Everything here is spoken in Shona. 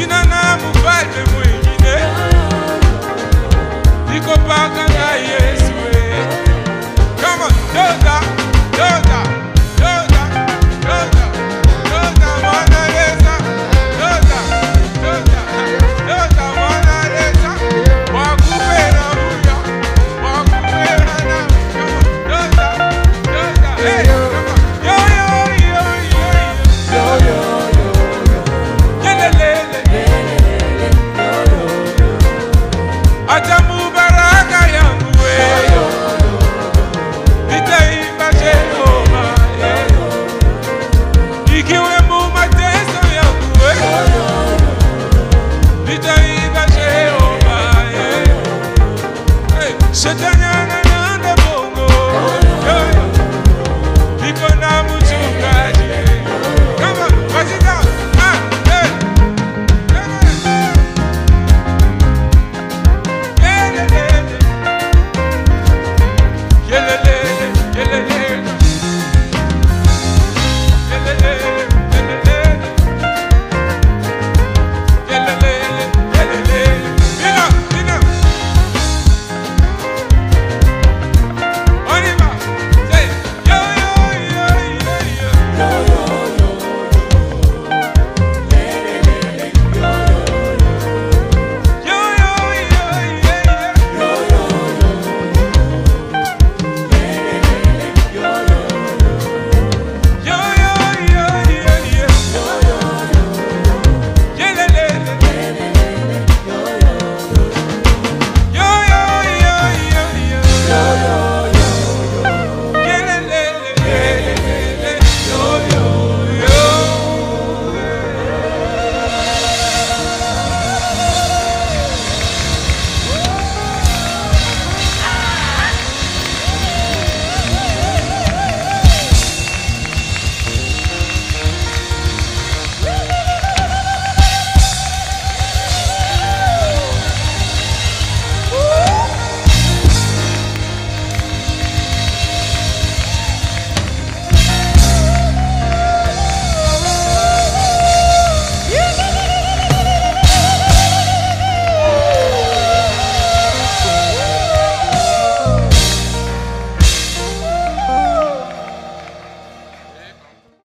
zvina namubaje muyo